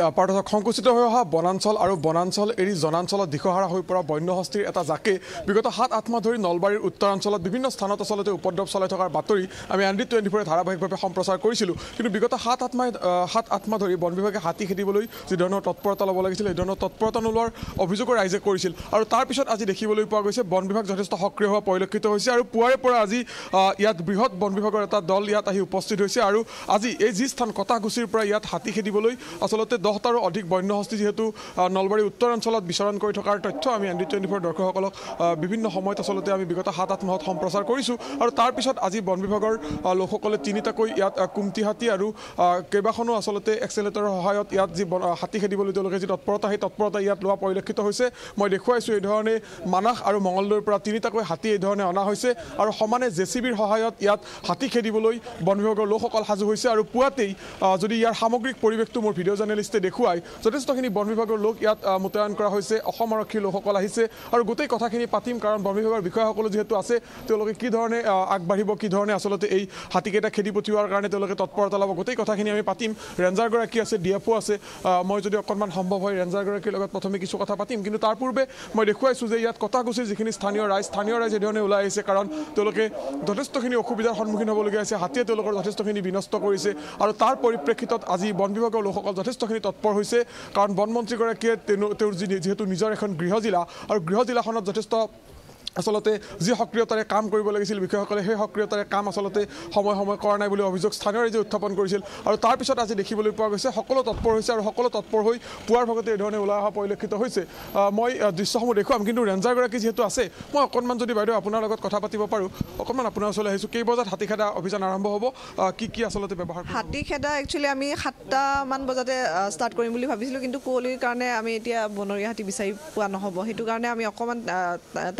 পাৰ্থক সংকুচিত হৈ অহা বনাঞ্চল আৰু বনাঞ্চল এৰি জনাঞ্চলত দিশহাৰা হৈ পৰা বন্যহস্তীৰ এটা জাকে বিগত সাত আঠ মাহ ধৰি নলবাৰীৰ উত্তৰাঞ্চলত বিভিন্ন স্থানত আচলতে উপদ্ৰৱ চলাই থকাৰ বাতৰি আমি এন ডি টুৱেণ্টি ফ'ৰে ধাৰাবাহিকভাৱে সম্প্ৰচাৰ কৰিছিলোঁ। কিন্তু বিগত সাত আঠ মাহ সাত আঠ মাহ ধৰি বন বিভাগে হাতী খেদিবলৈ যি ধৰণৰ তৎপৰতা ল'ব লাগিছিল সেই ধৰণৰ তৎপৰতা নোলোৱাৰ অভিযোগো ৰাইজে কৰিছিল। আৰু তাৰ পিছত আজি দেখিবলৈ পোৱা গৈছে বন বিভাগ যথেষ্ট সক্ৰিয় হোৱা পৰিলক্ষিত হৈছে আৰু পুৱাৰে পৰা আজি ইয়াত বৃহৎ বন বিভাগৰ এটা দল ইয়াত আহি উপস্থিত হৈছে। আৰু আজি এই যি স্থান কটাগুচিৰ পৰা ইয়াত হাতী খেদিবলৈ আচলতে দহটাৰো অধিক বন্যহস্তী যিহেতু নলবাৰী উত্তৰাঞ্চলত বিচৰণ কৰি থকাৰ তথ্য আমি এন ডি টুৱেণ্টি ফ'ৰ দৰ্শকসকলক বিভিন্ন সময়ত আচলতে আমি বিগত সাত আঠ মাহত সম্প্ৰচাৰ কৰিছোঁ। আৰু তাৰপিছত আজি বন বিভাগৰ লোকসকলে তিনিটাকৈ ইয়াত কুমটি হাতী আৰু কেইবাখনো আচলতে এক্সেলেটৰৰ সহায়ত ইয়াত যি হাতী খেদিবলৈ তেওঁলোকে যি তৎপৰতা সেই তৎপৰতা ইয়াত লোৱা পৰিলক্ষিত হৈছে। মই দেখুৱাইছোঁ এইধৰণে মানাস আৰু মঙলদৈৰ পৰা তিনিটাকৈ হাতী এইধৰণে অনা হৈছে আৰু সমানে জে চি বিৰ সহায়ত ইয়াত হাতী খেদিবলৈ বন বিভাগৰ লোকসকল সাজু হৈছে। আৰু পুৱাতেই যদি ইয়াৰ সামগ্ৰিক পৰিৱেশটো মোৰ ভিডিঅ' জাৰ্নেলিষ্টে দেখুৱাই যথেষ্টখিনি বন বিভাগৰ লোক ইয়াত মোতায়েন কৰা হৈছে। অসম আৰক্ষীৰ লোকসকল আহিছে আৰু গোটেই কথাখিনি পাতিম কাৰণ বন বিভাগৰ বিষয়াসকলো যিহেতু আছে তেওঁলোকে কি ধৰণে আগবাঢ়িব কি ধৰণে আচলতে এই হাতীকেইটা খেদি পঠিওৱাৰ কাৰণে তেওঁলোকে তৎপৰতা ল'ব গোটেই কথাখিনি আমি পাতিম। ৰেঞ্জাৰগৰাকী আছে ডি এফ অ' আছে মই যদি অকণমান সম্ভৱ হয় ৰেঞ্জাৰগৰাকীৰ লগত প্ৰথমে কিছু কথা পাতিম। কিন্তু তাৰ পূৰ্বে মই দেখুৱাইছোঁ যে ইয়াত কটাগুচিৰ যিখিনি স্থানীয় ৰাইজ স্থানীয় ৰাইজ এইধৰণে ওলাই আহিছে কাৰণ তেওঁলোকে যথেষ্টখিনি অসুবিধাৰ সন্মুখীন হ'বলগীয়া হৈছে হাতীয়ে তেওঁলোকৰ যথেষ্টখিনি বিনষ্ট কৰিছে। আৰু তাৰ পৰিপ্ৰেক্ষিতত আজি বন বিভাগৰ লোকসকল যথেষ্টখিনি তৎপৰ হৈছে কাৰণ বনমন্ত্ৰীগৰাকীয়ে তেওঁৰ যিহেতু নিজৰ এখন গৃহ জিলা আৰু গৃহ জিলাখনত যথেষ্ট আচলতে যি সক্ৰিয়তাৰে কাম কৰিব লাগিছিল বিষয়াসকলে সেই সক্ৰিয়তাৰে কাম আচলতে সময় সময় কৰা নাই বুলি অভিযোগ স্থানীয় ৰাইজে উত্থাপন কৰিছিল। আৰু তাৰপিছত আজি দেখিবলৈ পোৱা গৈছে সকলো তৎপৰ হৈছে আৰু সকলো তৎপৰ হৈ পুৱাৰ ভাগতে এইধৰণে ওলাই অহা পৰিলক্ষিত হৈছে। মই দৃশ্যসমূহ দেখুৱাম কিন্তু ৰেঞ্জাৰগৰাকী যিহেতু আছে মই অকণমান যদি বাইদেউ আপোনাৰ লগত কথা পাতিব পাৰোঁ অকণমান আপোনাৰ ওচৰলৈ আহিছোঁ। কেই বজাত হাতী খেদা অভিযান আৰম্ভ হ'ব? কি কি আচলতে ব্যৱহাৰ হাতী খেদা একচুৱেলি আমি সাতটামান বজাতে ষ্টাৰ্ট কৰিম বুলি ভাবিছিলোঁ কিন্তু কুঁৱলীৰ কাৰণে আমি এতিয়া বনৰীয়া হাতী বিচাৰি পোৱা নহ'ব। সেইটো কাৰণে আমি অকণমান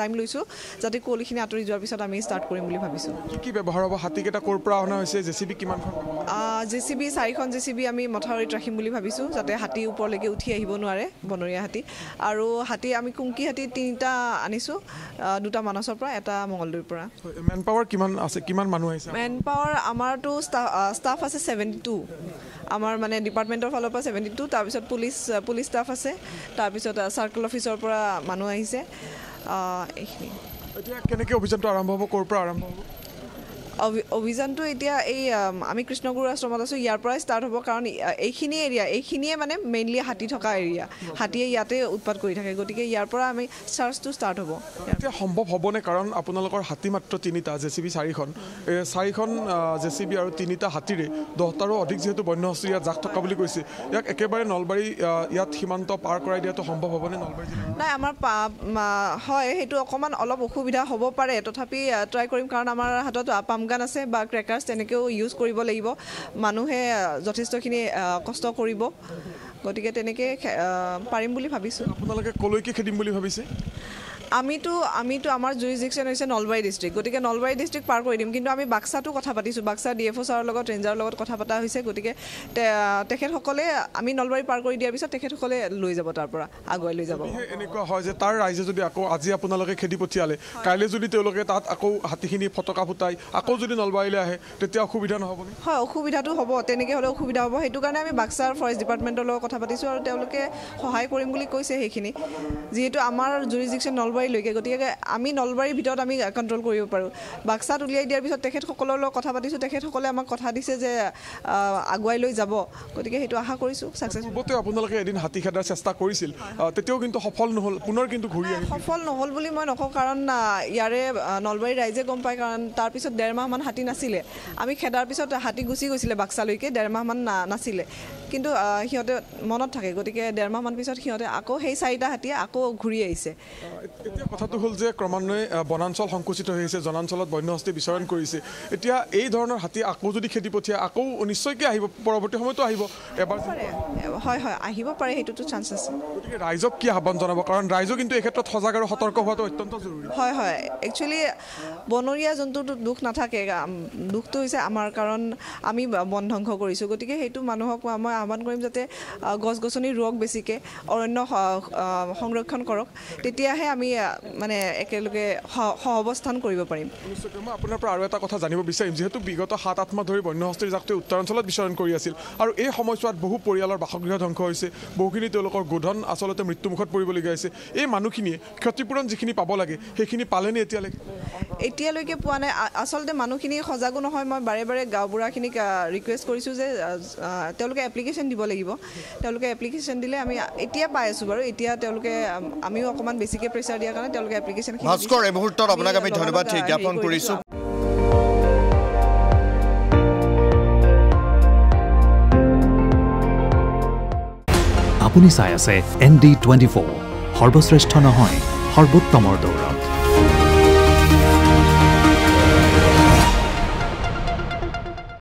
টাইম লৈছোঁ। যাতে কুঁৱলীখিনি আঁতৰি যোৱাৰ পিছত আমি ষ্টাৰ্ট কৰিম বুলি ভাবিছোঁ। কি কি ব্যৱহাৰ হ'ব? হাতীকেইটা ক'ৰ পৰা অনা হৈছে? জে চি বি কিমানখন জে চি বি চাৰিখন জে চি বি আমি মথাউৰিত ৰাখিম বুলি ভাবিছোঁ যাতে হাতী ওপৰলৈকে উঠি আহিব নোৱাৰে বনৰীয়া হাতী। আৰু হাতী আমি কুংকি হাতী তিনিটা আনিছোঁ দুটা মানচৰ পৰা এটা মঙলদৈৰ পৰা। মেন পাৱাৰ কিমান আছে? কিমান মানুহ আহিছে? মেন পাৱাৰ আমাৰতো ষ্টাফ আছে ছেভেণ্টি টু আমাৰ মানে ডিপাৰ্টমেণ্টৰ ফালৰ পৰা ছেভেণ্টি টু তাৰপিছত পুলিচ পুলিচ ষ্টাফ আছে তাৰপিছত চাৰ্কল অফিচৰ পৰা মানুহ আহিছে। এইখিনি এতিয়া কেনেকৈ অভিযানটো আৰম্ভ হ'ব ক'ৰ পৰা আৰম্ভ হ'ব? অভিযানটো এতিয়া এই আমি কৃষ্ণগুৰু আশ্ৰমত আছোঁ ইয়াৰ পৰাই ষ্টাৰ্ট হ'ব কাৰণ এইখিনি এৰিয়া এইখিনিয়ে মানে মেইনলি হাতী থকা এৰিয়া হাতীয়ে ইয়াতে উৎপাত কৰি থাকে গতিকে ইয়াৰ পৰা আমি চাৰ্চটো ষ্টাৰ্ট হ'ব। এতিয়া সম্ভৱ হ'বনে? কাৰণ আপোনালোকৰ হাতী মাত্ৰ তিনিটা জে চি বি চাৰিখন। এই চাৰিখন জে চি বি আৰু তিনিটা হাতীৰে দহটাৰো অধিক যিহেতু বন্যহস্তী ইয়াত জাক থকা বুলি কৈছে। ইয়াক একেবাৰে নলবাৰী ইয়াত সীমান্ত পাৰ কৰাই দিয়াটো সম্ভৱ হ'বনে নলবাৰী নাই আমাৰ হয় সেইটো অকণমান অলপ অসুবিধা হ'ব পাৰে। তথাপি ট্ৰাই কৰিম কাৰণ আমাৰ হাতত পাম গান আছে বা ক্ৰেকাৰ্ছ তেনেকৈও ইউজ কৰিব লাগিব। মানুহে যথেষ্টখিনি কষ্ট কৰিব। গতিকে তেনেকৈ পাৰিম বুলি ভাবিছোঁ। আপোনালোকে ক'লৈকে খেদিম বুলি ভাবিছে? আমিতো আমিতো আমাৰ জুৰিজিকশ্যন হৈছে নলবাৰী ডিষ্ট্ৰিক্ট গতিকে নলবাৰী ডিষ্ট্ৰিক্ট পাৰ কৰি দিম। কিন্তু আমি বাক্সাটো কথা পাতিছোঁ। বাক্সা ডি এফ অ' ছাৰৰ লগত ৰেঞ্জাৰৰ লগত কথা পতা হৈছে। গতিকে তেখেতসকলে আমি নলবাৰী পাৰ কৰি দিয়াৰ পিছত তেখেতসকলে লৈ যাব তাৰ পৰা আগুৱাই লৈ যাব। এনেকুৱা হয় যে তাৰ ৰাইজে যদি আকৌ আজি আপোনালোকে খেদি পঠিয়ালে কাইলৈ যদি তেওঁলোকে তাত আকৌ হাতীখিনি ফটকা ফুটাই আকৌ যদি নলবাৰীলৈ আহে তেতিয়া অসুবিধা নহ'বনে হয় অসুবিধাটো হ'ব। তেনেকৈ হ'লে অসুবিধা হ'ব। সেইটো কাৰণে আমি বাক্সাৰ ফৰেষ্ট ডিপাৰ্টমেণ্টৰ লগত কথা পাতিছোঁ আৰু তেওঁলোকে সহায় কৰিম বুলি কৈছে সেইখিনি। যিহেতু আমাৰ জুৰিজিকশ্যন নলবাৰী নলবাৰীলৈকে গতিকে আমি নলবাৰীৰ ভিতৰত আমি কণ্ট্ৰল কৰিব পাৰোঁ। বাক্সাত উলিয়াই দিয়াৰ পিছত তেখেতসকলৰ লগত কথা পাতিছোঁ। তেখেতসকলে আমাক কথা দিছে যে আগুৱাই লৈ যাব। গতিকে সেইটো আশা কৰিছোঁ। ছাকচেছ আপোনালোকে এদিন হাতী খেদাৰ চেষ্টা কৰিছিল। তেতিয়াও কিন্তু সফল নহ'ল। পুনৰ কিন্তু ঘূৰি সফল নহ'ল বুলি মই নকওঁ। কাৰণ ইয়াৰে নলবাৰী ৰাইজে গম পায়। কাৰণ তাৰপিছত ডেৰ মাহমান হাতী নাছিলে। আমি খেদাৰ পিছত হাতী গুচি গৈছিলে বাক্সালৈকে। ডেৰ মাহমান নাছিলে। কিন্তু সিহঁতে মনত থাকে। গতিকে ডেৰ মাহমান পিছত সিহঁতে আকৌ সেই চাৰিটা হাতীয়ে আকৌ ঘূৰি আহিছে। এতিয়া কথাটো হ'ল যে ক্ৰমান্বয়ে বনাঞ্চল সংকুচিত হৈ আহিছে জনাঞ্চলত বন্যহস্তী বিচৰণ কৰিছে। এতিয়া এই ধৰণৰ হাতী আকৌ যদি খেদি পঠিয়াই আকৌ নিশ্চয়কৈ আহিব পৰৱৰ্তী সময়তো আহিব। এবাৰ হয় হয় আহিব পাৰে সেইটোতো চান্স আছে। গতিকে ৰাইজক কি আহ্বান জনাব? কাৰণ ৰাইজো কিন্তু এই ক্ষেত্ৰত সজাগ আৰু সতৰ্ক হোৱাটো অত্যন্ত জৰুৰী। হয় হয় একচুৱেলি বনৰীয়া জন্তুটো দুখ নাথাকে। দুখটো হৈছে আমাৰ কাৰণ আমি বন ধ্বংস কৰিছোঁ। গতিকে সেইটো মানুহক মই আহ্বান কৰিম যাতে গছ গছনি ৰোৱক বেছিকৈ অৰণ্য সংৰক্ষণ কৰক। তেতিয়াহে আমি মানে একেলগে সহাৱস্থান কৰিব পাৰিম। নিশ্চয়কৈ মই আপোনাৰ পৰা আৰু এটা কথা জানিব বিচাৰিম। যিহেতু বিগত সাত আঠ মাহ ধৰি বন্যহস্তীৰ জাকটোৱে উত্তৰাঞ্চলত বিচৰণ কৰি আছিল আৰু এই সময়ছোৱাত বহু পৰিয়ালৰ বাসগৃহ ধ্বংস হৈছে। বহুখিনি তেওঁলোকৰ গোধন আচলতে মৃত্যুমুখত পৰিবলগীয়া হৈছে। এই মানুহখিনিয়ে ক্ষতিপূৰণ যিখিনি পাব লাগে সেইখিনি পালেনে এতিয়ালৈকে এতিয়ালৈকে পোৱা নাই। আচলতে মানুহখিনি সজাগো নহয়। মই বাৰে বাৰে গাঁওবুঢ়াখিনিক ৰিকুৱেষ্ট কৰিছোঁ যে তেওঁলোকে এপ্লিকেশ্যন দিব লাগিব। তেওঁলোকে এপ্লিকেশ্যন দিলে আমি এতিয়া পাই আছোঁ বাৰু। এতিয়া তেওঁলোকে আম, আমিও অকণমান বেছিকৈ প্ৰেছাৰ দিয়াৰ কাৰণে তেওঁলোকে এপ্লিকেশ্যন ভাস্কৰ এই মুহূৰ্তত আপোনাক আমি ধন্যবাদ জ্ঞাপন কৰিছোঁ। আপুনি চাই আছে এন ডি টুৱেণ্টি ফ'ৰ। সৰ্বশ্ৰেষ্ঠ নহয় সৰ্বোত্তমৰ দৌৰ।